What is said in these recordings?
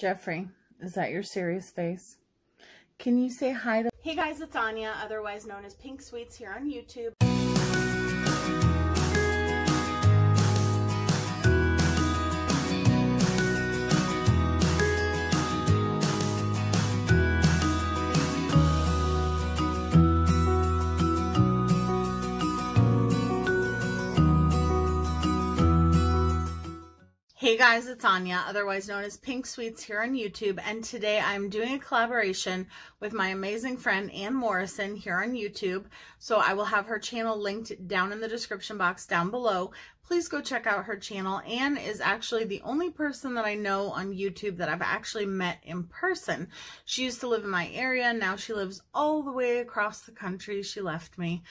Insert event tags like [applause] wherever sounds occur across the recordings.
Jeffrey, is that your serious face? Can you say hi to... Hey guys, it's Anya, otherwise known as Pink Sweets here on YouTube. Hey guys, it's Anya, otherwise known as Pink Sweets here on YouTube, and today I'm doing a collaboration with my amazing friend Aynne Morison here on YouTube. So I will have her channel linked down in the description box down below. Please go check out her channel. Ann is actually the only person that I know on YouTube that I've actually met in person. She used to live in my area, now she lives all the way across the country. She left me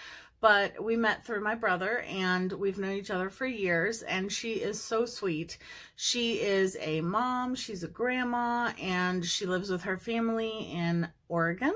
but we met through my brother and we've known each other for years and she is so sweet. She is a mom, she's a grandma, and she lives with her family in Oregon.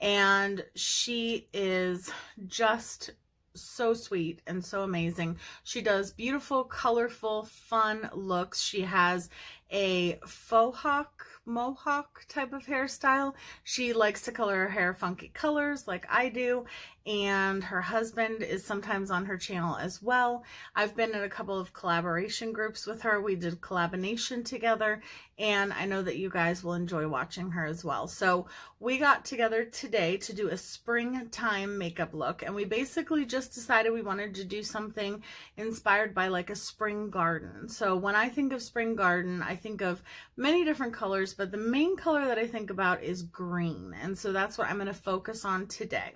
And she is just so sweet and so amazing. She does beautiful, colorful, fun looks. She has a faux hawk mohawk type of hairstyle. She likes to color her hair funky colors like I do, and her husband is sometimes on her channel as well. I've been in a couple of collaboration groups with her. We did collaboration together, and I know that you guys will enjoy watching her as well. So we got together today to do a springtime makeup look, and we basically just decided we wanted to do something inspired by like a spring garden. So when I think of spring garden, I think of many different colors, but the main color that I think about is green. And so that's what I'm going to focus on today.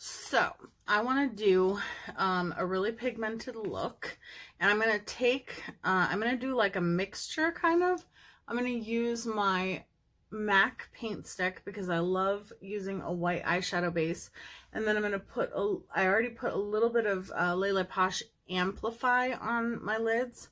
So I want to do um, a really pigmented look and I'm going to take, uh, I'm going to do like a mixture kind of. I'm going to use my MAC paint stick because I love using a white eyeshadow base. And then I'm going to put, a, I already put a little bit of uh, Lele Posh Amplify on my lids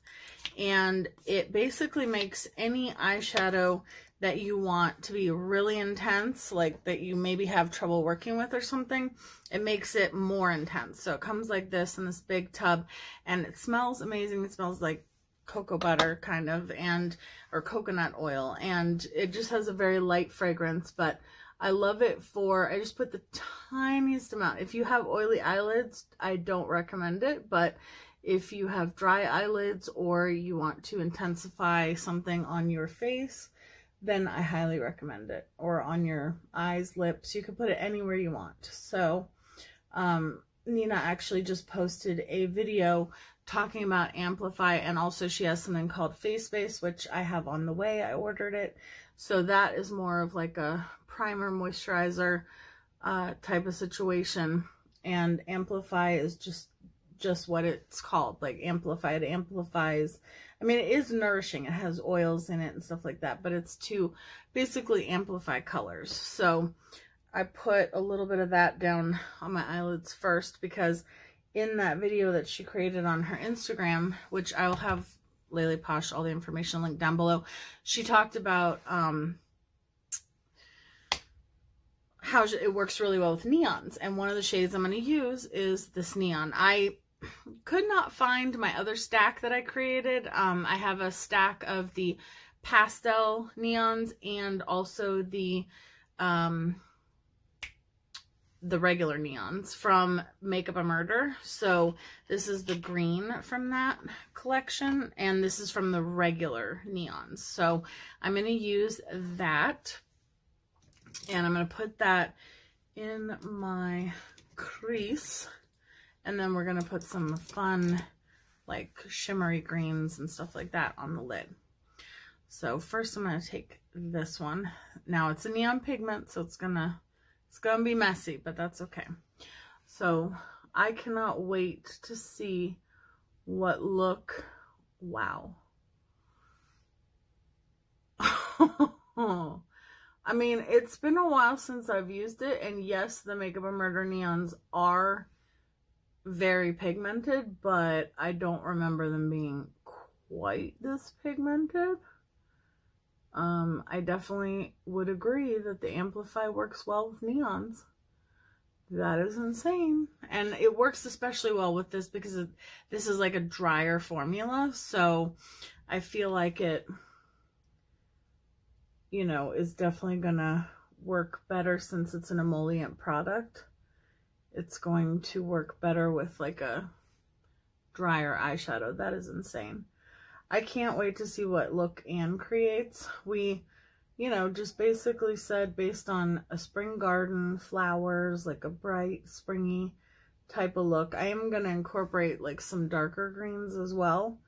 and it basically makes any eyeshadow that you want to be really intense, like that you maybe have trouble working with or something, it makes it more intense. So it comes like this in this big tub and it smells amazing. It smells like cocoa butter kind of and or coconut oil and it just has a very light fragrance but I love it for I just put the tiniest amount if you have oily eyelids I don't recommend it but if you have dry eyelids or you want to intensify something on your face, then I highly recommend it. Or on your eyes, lips, you can put it anywhere you want. So um, Nina actually just posted a video talking about Amplify and also she has something called Face Base, which I have on the way. I ordered it. So that is more of like a primer moisturizer uh, type of situation. And Amplify is just just what it's called, like amplified, amplifies. I mean, it is nourishing. It has oils in it and stuff like that, but it's to basically amplify colors. So I put a little bit of that down on my eyelids first because in that video that she created on her Instagram, which I will have Lele Posh, all the information linked down below, she talked about um, how it works really well with neons. And one of the shades I'm going to use is this neon. I could not find my other stack that I created. Um, I have a stack of the pastel neons and also the um, the regular neons from Makeup a Murder. So this is the green from that collection and this is from the regular neons. So I'm going to use that and I'm going to put that in my crease and then we're going to put some fun, like shimmery greens and stuff like that on the lid. So first I'm going to take this one. Now it's a neon pigment, so it's going to, it's going to be messy, but that's okay. So I cannot wait to see what look, wow. [laughs] I mean, it's been a while since I've used it, and yes, the Makeup a Murder Neons are very pigmented, but I don't remember them being quite this pigmented. Um, I definitely would agree that the Amplify works well with neons. That is insane. And it works especially well with this because it, this is like a drier formula. So I feel like it you know, is definitely going to work better since it's an emollient product. It's going to work better with like a drier eyeshadow. That is insane. I can't wait to see what look Aynne creates. We, you know, just basically said based on a spring garden, flowers, like a bright, springy type of look. I am going to incorporate like some darker greens as well.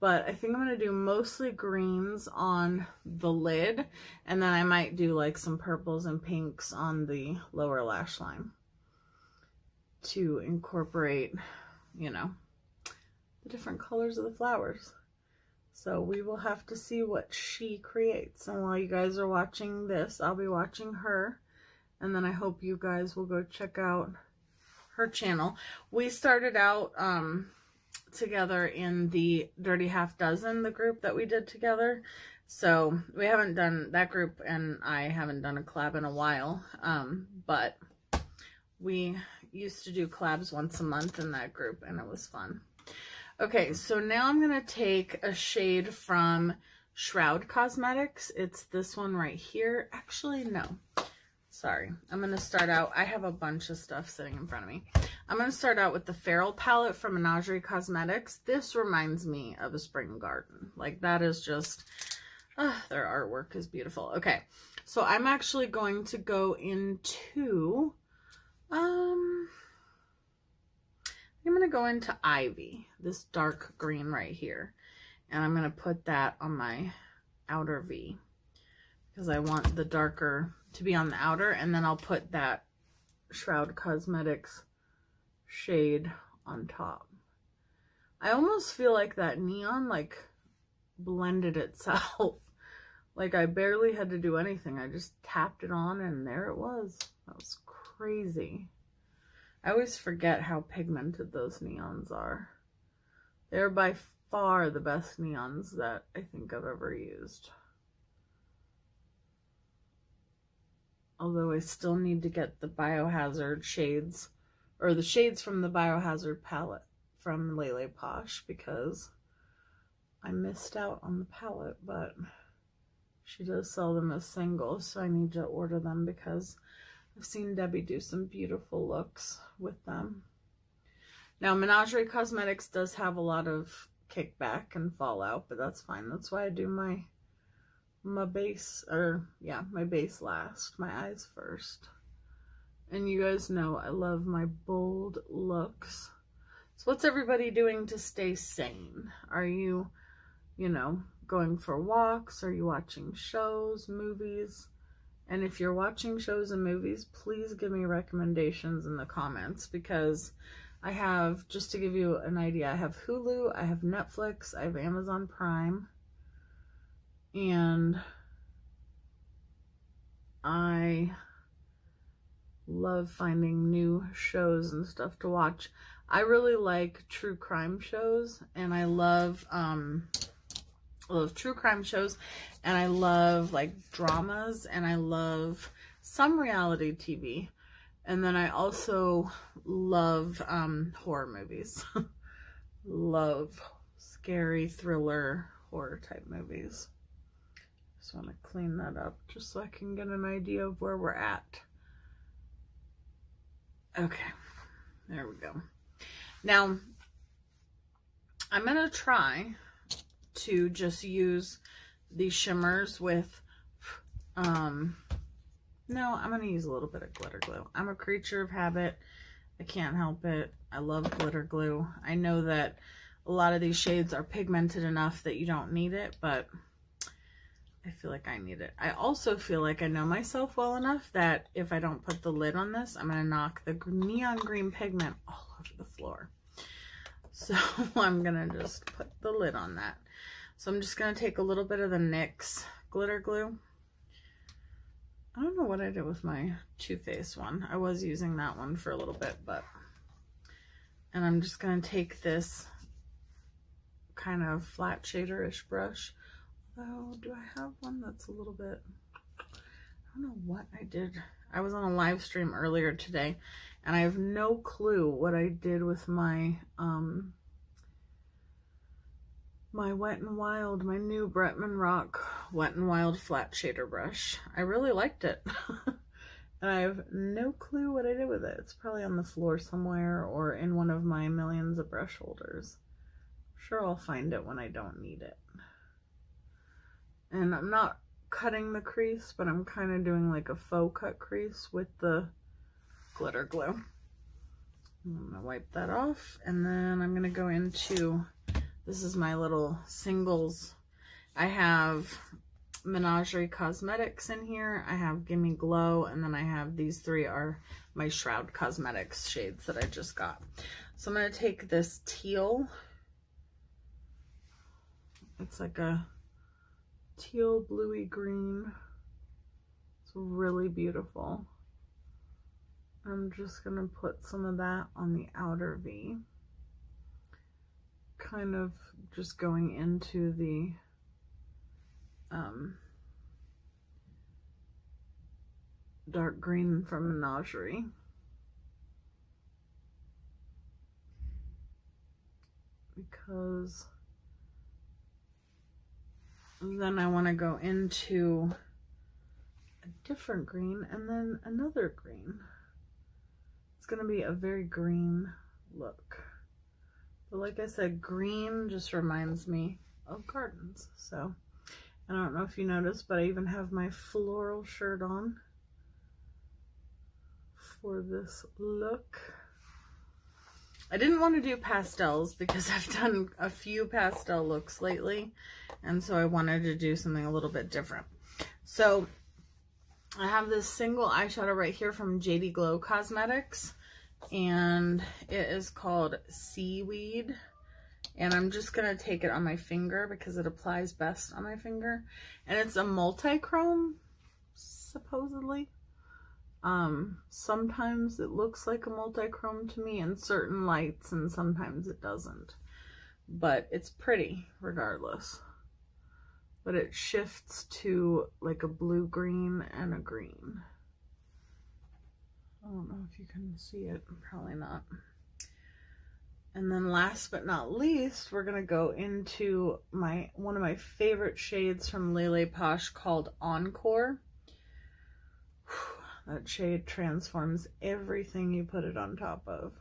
But I think I'm going to do mostly greens on the lid. And then I might do like some purples and pinks on the lower lash line. To incorporate, you know, the different colors of the flowers. So we will have to see what she creates. And while you guys are watching this, I'll be watching her. And then I hope you guys will go check out her channel. We started out um, together in the Dirty Half Dozen, the group that we did together. So we haven't done, that group and I haven't done a collab in a while. Um, but we used to do collabs once a month in that group and it was fun. Okay, so now I'm going to take a shade from Shroud Cosmetics. It's this one right here. Actually, no. Sorry. I'm going to start out. I have a bunch of stuff sitting in front of me. I'm going to start out with the Feral palette from Menagerie Cosmetics. This reminds me of a spring garden. Like, that is just... Uh, their artwork is beautiful. Okay, so I'm actually going to go into... Um... I'm going to go into Ivy, this dark green right here. And I'm going to put that on my outer V because I want the darker to be on the outer. And then I'll put that Shroud Cosmetics shade on top. I almost feel like that neon like blended [laughs] itself. like I barely had to do anything. I just tapped it on and there it was. That was crazy. I always forget how pigmented those neons are. They're by far the best neons that I think I've ever used. Although I still need to get the Biohazard shades, or the shades from the Biohazard palette from Lele Posh because I missed out on the palette, but she does sell them as singles, so I need to order them because I've seen Debbie do some beautiful looks with them. Now, Menagerie Cosmetics does have a lot of kickback and fallout, but that's fine. That's why I do my my base, or yeah, my base last, my eyes first. And you guys know I love my bold looks. So what's everybody doing to stay sane? Are you, you know, going for walks? Are you watching shows, movies? And if you're watching shows and movies, please give me recommendations in the comments because I have, just to give you an idea, I have Hulu, I have Netflix, I have Amazon Prime, and I love finding new shows and stuff to watch. I really like true crime shows, and I love, um, Love true crime shows and I love like dramas and I love some reality TV. And then I also love um, horror movies. [laughs] love scary thriller horror type movies. Just want to clean that up just so I can get an idea of where we're at. Okay, there we go. Now, I'm going to try to just use these shimmers with, um, no, I'm going to use a little bit of glitter glue. I'm a creature of habit. I can't help it. I love glitter glue. I know that a lot of these shades are pigmented enough that you don't need it, but I feel like I need it. I also feel like I know myself well enough that if I don't put the lid on this, I'm going to knock the neon green pigment all over the floor. So [laughs] I'm going to just put the lid on that. So I'm just going to take a little bit of the NYX glitter glue. I don't know what I did with my Too Faced one. I was using that one for a little bit, but... And I'm just going to take this kind of flat shader-ish brush. Oh, do I have one that's a little bit... I don't know what I did. I was on a live stream earlier today, and I have no clue what I did with my um, my Wet n Wild, my new Bretman Rock Wet n Wild flat shader brush. I really liked it. [laughs] and I have no clue what I did with it. It's probably on the floor somewhere or in one of my millions of brush holders. I'm sure I'll find it when I don't need it. And I'm not cutting the crease, but I'm kind of doing like a faux cut crease with the glitter glue. I'm gonna wipe that off and then I'm gonna go into, this is my little singles. I have Menagerie Cosmetics in here. I have Gimme Glow, and then I have these three are my Shroud Cosmetics shades that I just got. So I'm going to take this teal. It's like a teal bluey green. It's really beautiful. I'm just going to put some of that on the outer V. Kind of just going into the um, dark green from Menagerie. Because then I want to go into a different green and then another green. It's going to be a very green look. But like I said, green just reminds me of gardens. So I don't know if you noticed, but I even have my floral shirt on for this look. I didn't want to do pastels because [laughs] I've done a few pastel looks lately, and so I wanted to do something a little bit different. So I have this single eyeshadow right here from JD Glow Cosmetics, and it is called Seaweed. And I'm just going to take it on my finger because it applies best on my finger. And it's a multi-chrome, supposedly. Um, sometimes it looks like a multi-chrome to me in certain lights and sometimes it doesn't. But it's pretty regardless. But it shifts to like a blue-green and a green. I don't know if you can see it. Probably not. And then last but not least, we're going to go into my one of my favorite shades from Lele Posh called Encore. [sighs] That shade transforms everything you put it on top of.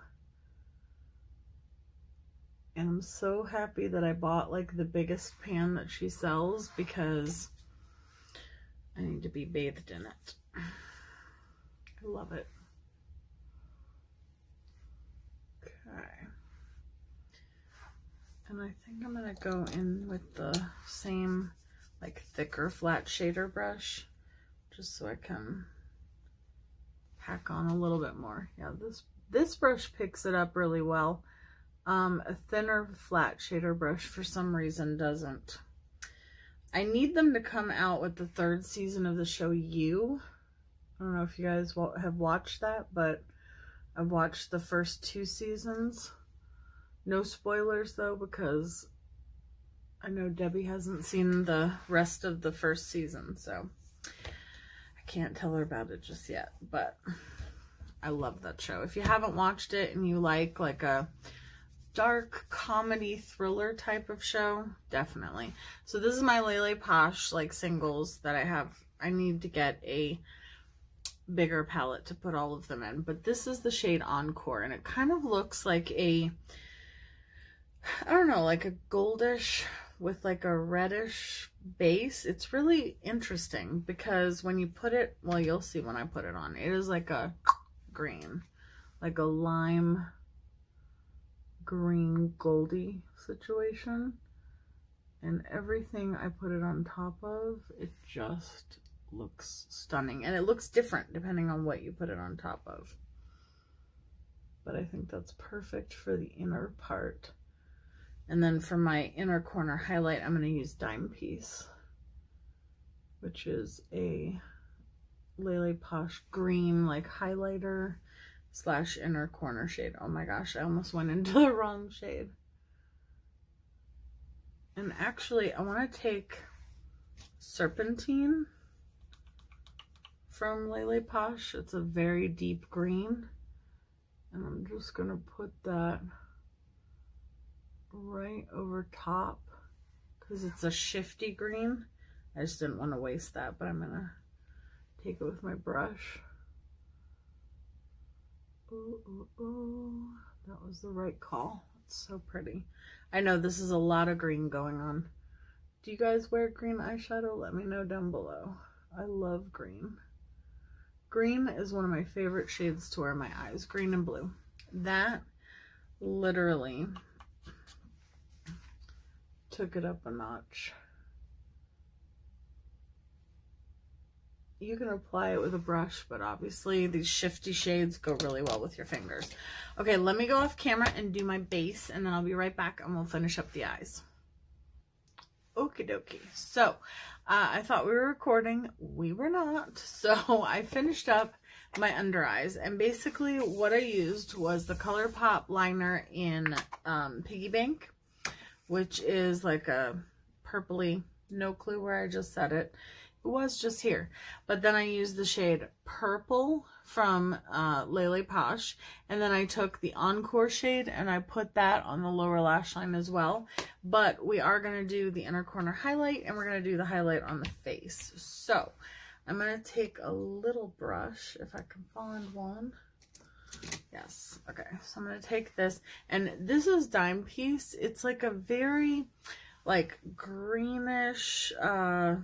And I'm so happy that I bought like the biggest pan that she sells because I need to be bathed in it. [sighs] I love it. And I think I'm going to go in with the same like thicker flat shader brush just so I can pack on a little bit more. Yeah, this this brush picks it up really well. Um, a thinner flat shader brush for some reason doesn't. I need them to come out with the third season of the show You. I don't know if you guys have watched that, but I've watched the first two seasons. No spoilers though, because I know Debbie hasn't seen the rest of the first season, so I can't tell her about it just yet, but I love that show. If you haven't watched it and you like like a dark comedy thriller type of show, definitely. So this is my Lele Posh like singles that I have. I need to get a bigger palette to put all of them in, but this is the shade Encore and it kind of looks like a I don't know, like a goldish with like a reddish base. It's really interesting because when you put it, well, you'll see when I put it on. It is like a green, like a lime green goldy situation. And everything I put it on top of, it just looks stunning. And it looks different depending on what you put it on top of. But I think that's perfect for the inner part. And then for my inner corner highlight, I'm going to use Dime Piece, which is a Lele Posh green like highlighter slash inner corner shade. Oh my gosh, I almost went into the [laughs] wrong shade. And actually, I want to take Serpentine from Lele Posh. It's a very deep green. And I'm just going to put that right over top because it's a shifty green I just didn't want to waste that, but I'm going to take it with my brush. Ooh, ooh, ooh. That was the right call. It's so pretty. I know this is a lot of green going on. Do you guys wear green eyeshadow? Let me know down below. I love green. Green is one of my favorite shades to wear my eyes. Green and blue. That literally took it up a notch. you can apply it with a brush, but obviously these shifty shades go really well with your fingers. Okay, let me go off camera and do my base, and then I'll be right back and we'll finish up the eyes. Okie dokie. So, uh, I thought we were recording. We were not. [laughs] So, I finished up my under eyes, and basically what I used was the ColourPop liner in um, Piggy Bank, which is like a purpley, no clue where I just said it it was just here. But then I used the shade Purple from uh, Lele Posh. And then I took the Encore shade and I put that on the lower lash line as well. But we are going to do the inner corner highlight and we're going to do the highlight on the face. So I'm going to take a little brush if I can find one. Yes. Okay. So I'm going to take this and this is Dime Piece. It's like a very like greenish, uh,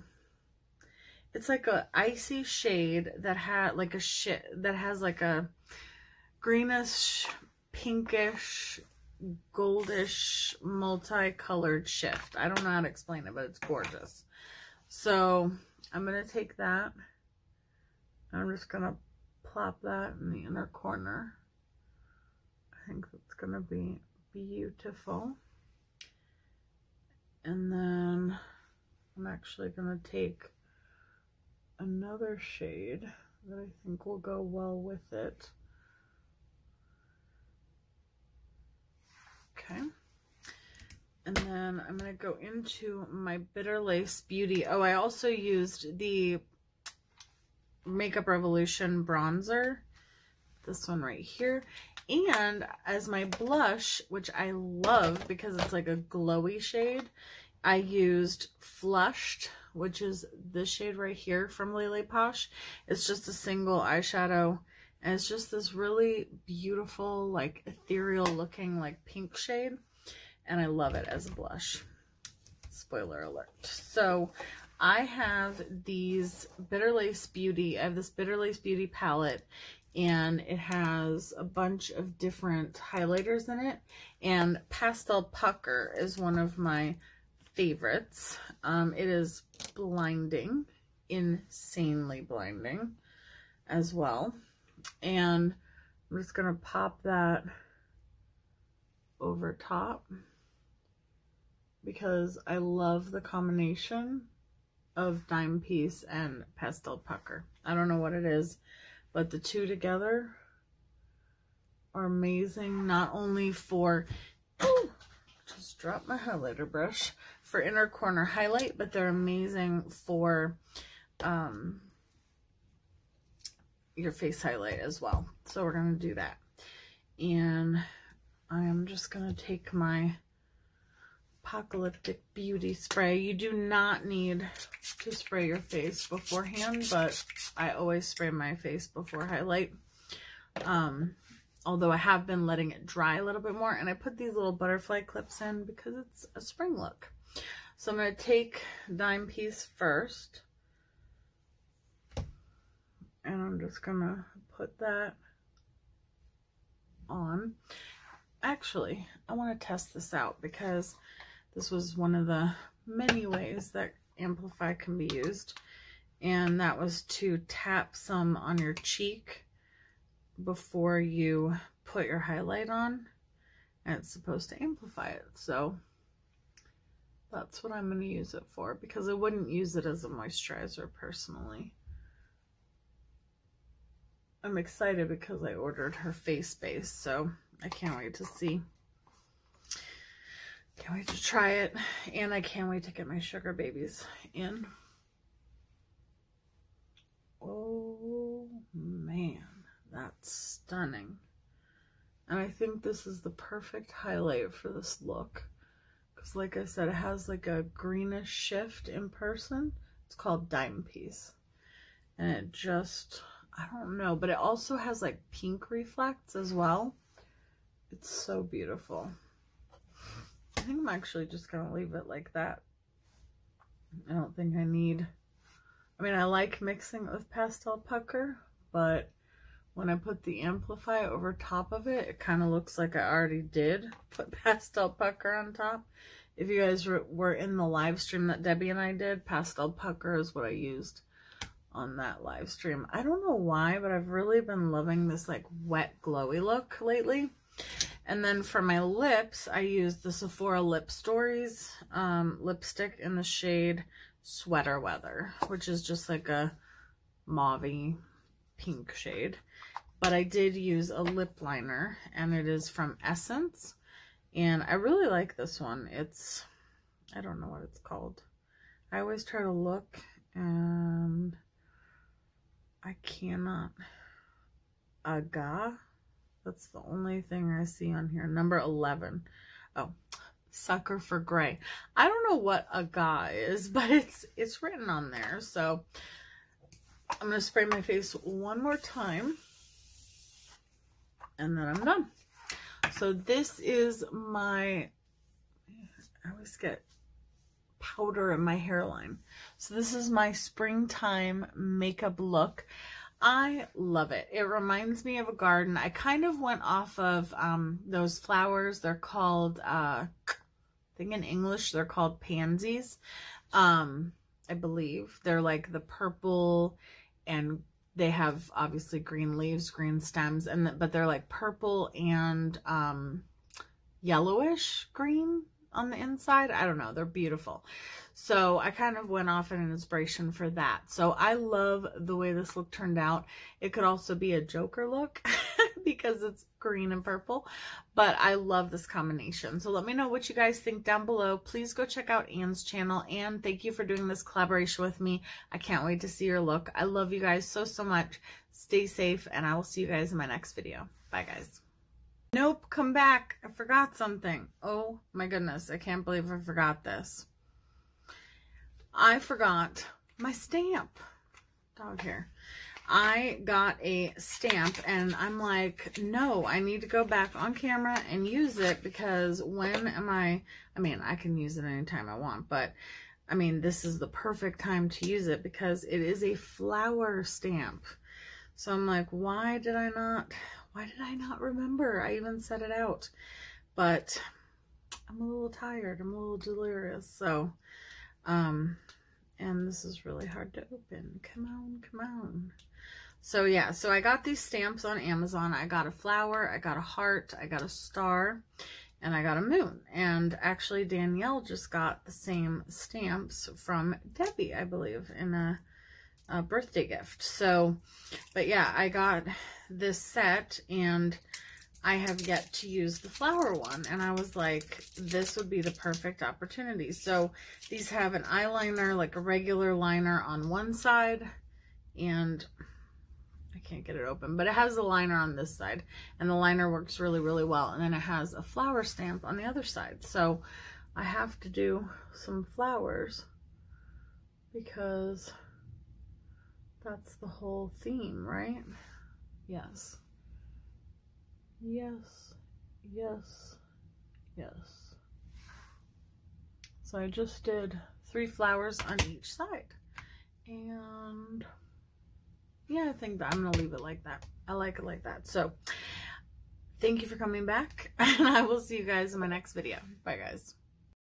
it's like a icy shade that had like a shit that has like a greenish, pinkish, goldish, multicolored shift. I don't know how to explain it, but it's gorgeous. So I'm going to take that. I'm just going to plop that in the inner corner. I think that's going to be beautiful. And then I'm actually going to take another shade that I think will go well with it. Okay. And then I'm going to go into my Bitter Lace Beauty. Oh, I also used the Makeup Revolution bronzer. This one right here. And as my blush, which I love because it's like a glowy shade, I used Flushed which is this shade right here from Lele Posh. It's just a single eyeshadow, and it's just this really beautiful, like, ethereal looking, like, pink shade, and I love it as a blush. Spoiler alert. So, I have these Bitter Lace Beauty, I have this Bitter Lace Beauty palette, and it has a bunch of different highlighters in it, and Pastel Pucker is one of my favorites. Um, it is blinding, insanely blinding as well. And I'm just going to pop that over top because I love the combination of Dime Piece and Pastel Pucker. I don't know what it is, but the two together are amazing, not only for, just drop my highlighter brush, for inner corner highlight, but they're amazing for um, your face highlight as well. So we're going to do that. And I'm just going to take my Apocalyptic Beauty Spray. You do not need to spray your face beforehand, but I always spray my face before highlight. Um, although I have been letting it dry a little bit more. And I put these little butterfly clips in because it's a spring look. So I'm going to take dime piece first. And I'm just going to put that on. Actually, I want to test this out because this was one of the many ways that Amplify can be used. And that was to tap some on your cheek before you put your highlight on. And it's supposed to amplify it. So that's what I'm going to use it for because I wouldn't use it as a moisturizer personally. I'm excited because I ordered her face base, so I can't wait to see. Can't wait to try it, and I can't wait to get my sugar babies in. Oh, man, that's stunning. And I think this is the perfect highlight for this look. Because like I said, it has like a greenish shift in person. It's called Dime Piece. And it just, I don't know, but it also has like pink reflects as well. It's so beautiful. Think I'm actually just going to leave it like that. I don't think I need, I mean, I like mixing it with pastel pucker, but when I put the Amplify over top of it, it kind of looks like I already did put [laughs] pastel pucker on top. If you guys were in the live stream that Debbie and I did, pastel pucker is what I used on that live stream. I don't know why, but I've really been loving this like wet glowy look lately. And then for my lips, I used the Sephora Lip Stories um, lipstick in the shade Sweater Weather, which is just like a mauve pink shade. But I did use a lip liner, and it is from Essence. And I really like this one. It's, I don't know what it's called. I always try to look, and I cannot. Aga that's the only thing I see on here. Number 11. Oh, Sucker for Gray. I don't know what a guy is, [laughs] but it's it's written on there. So I'm going to spray my face one more time. And then I'm done. So this is my, I always get powder in my hairline. So this is my springtime makeup look. I love it. It reminds me of a garden. I kind of went off of um, those flowers. They're called, uh, I think in English, they're called pansies. Um, I believe. They're like the purple and they have obviously green leaves, green stems, and but they're like purple and um, yellowish green on the inside. I don't know. They're beautiful. So I kind of went off an inspiration for that. So I love the way this look turned out. It could also be a Joker look [laughs] because it's green and purple, but I love this combination. So let me know what you guys think down below. Please go check out Aynne's channel and thank you for doing this collaboration with me. I can't wait to see your look. I love you guys so, so much. Stay safe and I will see you guys in my next video. Bye guys. Nope, come back. I forgot something. Oh my goodness, I can't believe I forgot this. I forgot my stamp. Dog hair. I got a stamp and I'm like, no, I need to go back on camera and use it because when am I, I mean, I can use it anytime I want, but I mean, this is the perfect time to use it because it is a flower stamp. So I'm like, why did I not, why did I not remember? I even set it out. But I'm a little tired. I'm a little delirious. So, um, and this is really hard to open. Come on, come on. So yeah, so I got these stamps on Amazon. I got a flower, I got a heart, I got a star, and I got a moon. And actually Danielle just got the same stamps from Debbie, I believe, in a a birthday gift. So, but yeah, I got this set and I have yet to use the flower one. And I was like, this would be the perfect opportunity. So these have an eyeliner, like a regular liner on one side. And I can't get it open, but it has a liner on this side. And the liner works really, really well. And then it has a flower stamp on the other side. So I have to do some flowers because that's the whole theme, right? Yes. Yes. Yes. Yes. So I just did three flowers on each side. And yeah, I think that I'm going to leave it like that. I like it like that. So thank you for coming back. [laughs] And I will see you guys in my next video. Bye, guys.